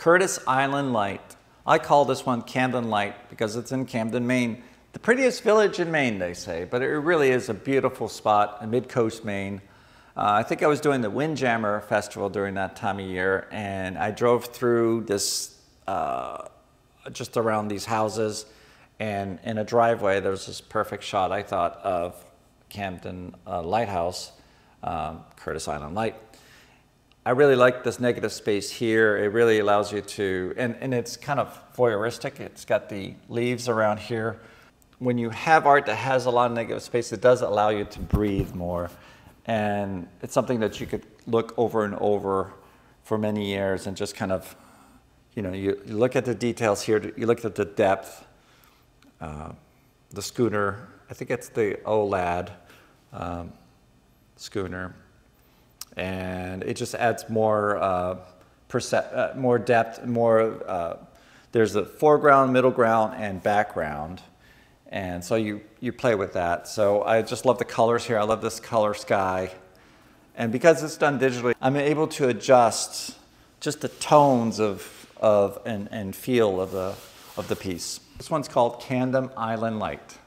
Curtis Island Light. I call this one Camden Light because it's in Camden, Maine. The prettiest village in Maine, they say, but it really is a beautiful spot in mid-coast Maine. Uh, I think I was doing the Windjammer Festival during that time of year, and I drove through this, uh, just around these houses, and in a driveway, there was this perfect shot, I thought, of Camden uh, Lighthouse, um, Curtis Island Light. I really like this negative space here. It really allows you to, and, and it's kind of voyeuristic. It's got the leaves around here. When you have art that has a lot of negative space, it does allow you to breathe more. And it's something that you could look over and over for many years and just kind of, you know, you, you look at the details here, you look at the depth, uh, the schooner, I think it's the OLAD um, schooner and it just adds more uh, uh, more depth, more. Uh, there's a foreground, middle ground, and background, and so you you play with that. So I just love the colors here. I love this color sky, and because it's done digitally, I'm able to adjust just the tones of of and, and feel of the of the piece. This one's called Camden Island Light.